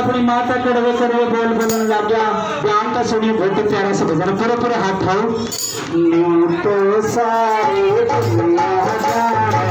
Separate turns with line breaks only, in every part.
अपनी माता कड़वे कड़वे बोल बोलने लग गया ध्यान का सुनिए बहुत प्यारा से भजन पूरे पूरे हाथ उठाओ न्यू तो सारे दुनिया जाने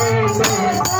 Amen.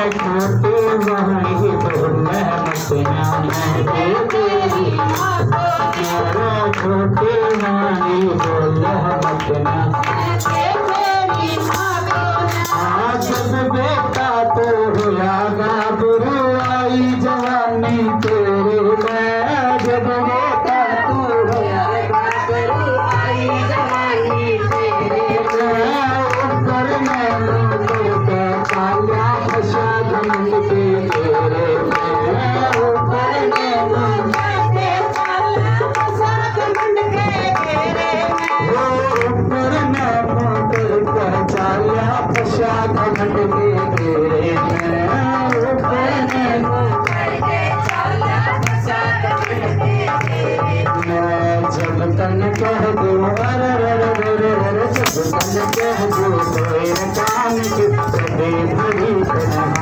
मोटे वही तो मेहनत नाम है तेरी छोटे माई बोल मेहनत कह दो सोए कान की कदे भरी कन्हा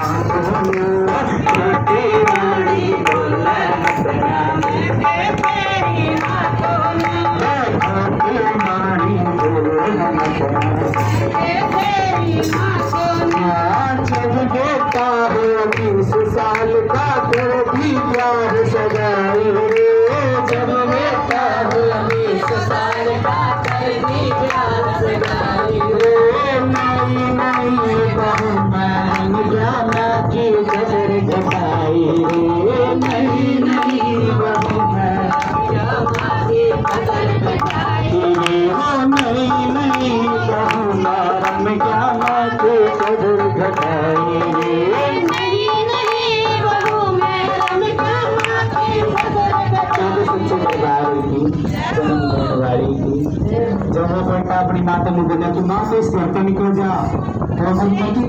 ने तो इस घर से निकल जा। तो अब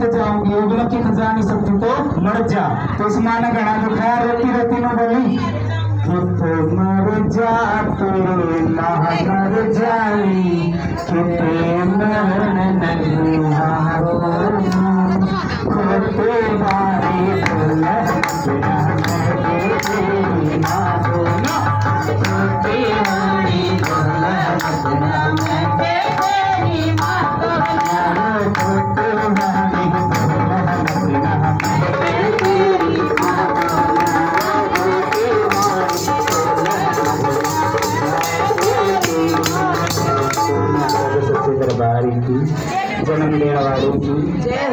तो जाऊँगी बोला कि जा नहीं सकती तो मर जा। तो उस माँ ने घना दुखाया रोती रोती में बोली। तो मर जा तो मर जाई तो मर नहीं జన్మం లేనివాడు జయ